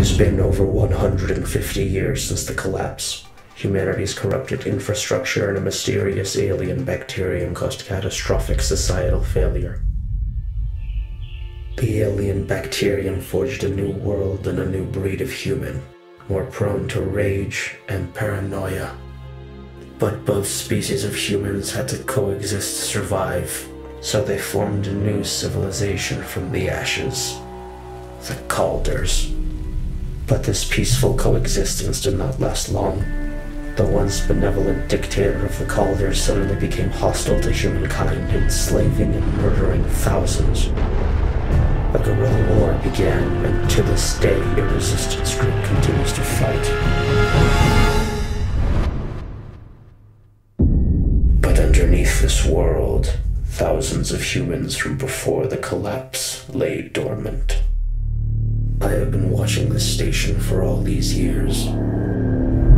has been over 150 years since the collapse. Humanity's corrupted infrastructure and a mysterious alien bacterium caused catastrophic societal failure. The alien bacterium forged a new world and a new breed of human, more prone to rage and paranoia. But both species of humans had to coexist to survive, so they formed a new civilization from the ashes the Calders. But this peaceful coexistence did not last long. The once benevolent dictator of the Calders suddenly became hostile to humankind, enslaving and murdering thousands. A guerrilla war began, and to this day, a resistance group continues to fight. But underneath this world, thousands of humans from before the collapse lay dormant. I have been watching this station for all these years,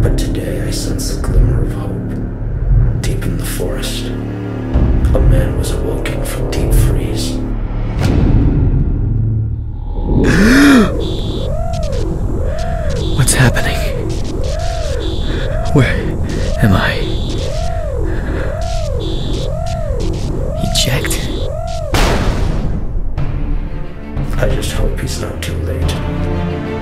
but today I sense a glimmer of hope. Deep in the forest, a man was awoken from deep freeze. What's happening? Where am I? Eject? I just hope he's not too late.